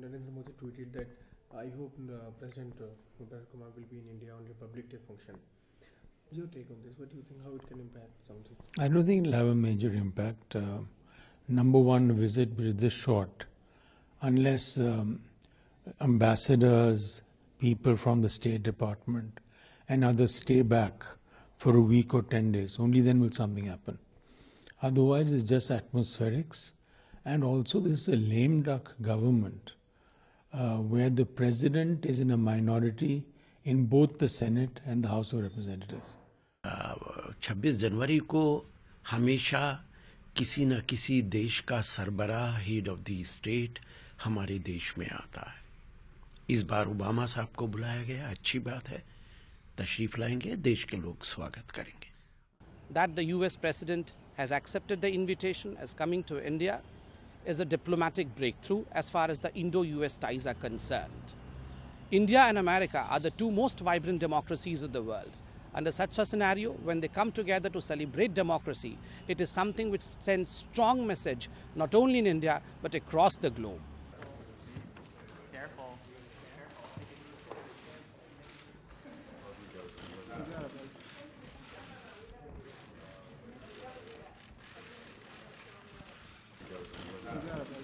Narendra Modi tweeted that I hope uh, President uh, Barack Obama will be in India on Republic Day function. What's your take on this? What do you think? How it can impact something? I don't think it'll have a major impact. Uh, number one, visit is this short, unless um, ambassadors, people from the State Department, and others stay back for a week or 10 days. Only then will something happen. Otherwise, it's just atmospherics And also, this is a lame duck government uh, where the president is in a minority in both the Senate and the House of Representatives. छब्बीस जनवरी को हमेशा किसी न किसी देश का सरबराह head of the state हमारे देश में आता है इस बार ओबामा साहब को बुलाया गया अच्छी बात है तशरीफ लाएंगे देश के लोग स्वागत करेंगे that the US president has accepted the invitation as coming to India is a diplomatic breakthrough as far as the Indo US ties are concerned. India and America are the two most vibrant democracies of the world. Under such a scenario, when they come together to celebrate democracy, it is something which sends strong message not only in India but across the globe. Careful. Yeah.